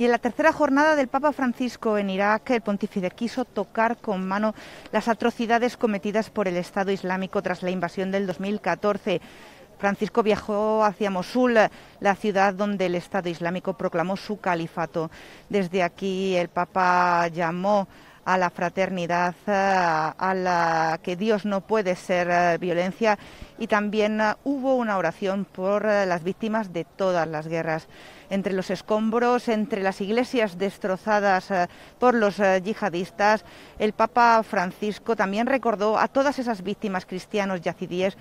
Y en la tercera jornada del Papa Francisco en Irak, el pontífice quiso tocar con mano las atrocidades cometidas por el Estado Islámico tras la invasión del 2014. Francisco viajó hacia Mosul, la ciudad donde el Estado Islámico proclamó su califato. Desde aquí el Papa llamó a la fraternidad, eh, a la que Dios no puede ser eh, violencia y también eh, hubo una oración por las víctimas de todas las guerras. Entre los escombros, entre las iglesias destrozadas por los yihadistas, el Papa Francisco también recordó a todas esas víctimas cristianos yazidíes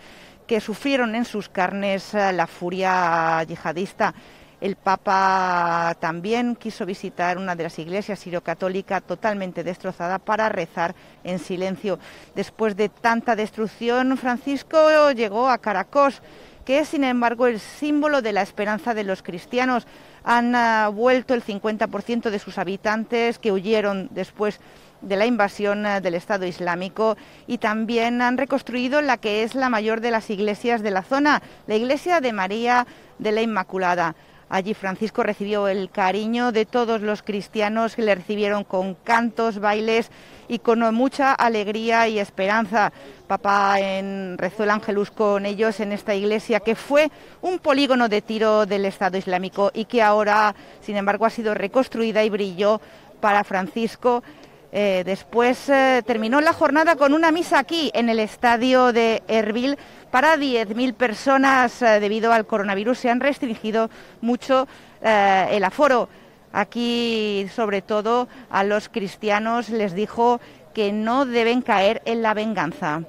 que sufrieron en sus carnes la furia yihadista. El Papa también quiso visitar una de las iglesias sirio-católica totalmente destrozada para rezar en silencio. Después de tanta destrucción, Francisco llegó a Caracos, que es sin embargo el símbolo de la esperanza de los cristianos. Han ah, vuelto el 50% de sus habitantes que huyeron después de la invasión ah, del Estado Islámico y también han reconstruido la que es la mayor de las iglesias de la zona, la iglesia de María de la Inmaculada. Allí Francisco recibió el cariño de todos los cristianos que le recibieron con cantos, bailes y con mucha alegría y esperanza. Papá en, rezó el ángelus con ellos en esta iglesia que fue un polígono de tiro del Estado Islámico y que ahora, sin embargo, ha sido reconstruida y brilló para Francisco eh, después eh, terminó la jornada con una misa aquí en el estadio de Erbil para 10.000 personas eh, debido al coronavirus. Se han restringido mucho el aforo. Aquí, sobre todo, a los cristianos les dijo que no deben caer en la venganza.